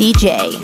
DJ.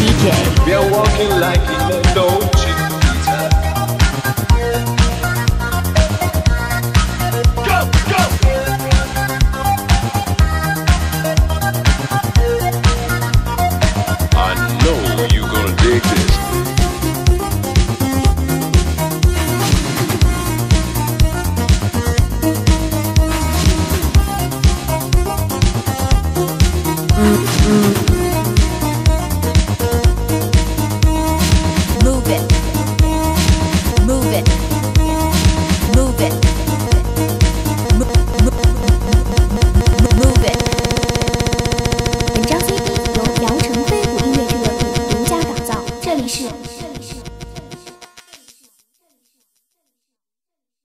DJ. They're walking like.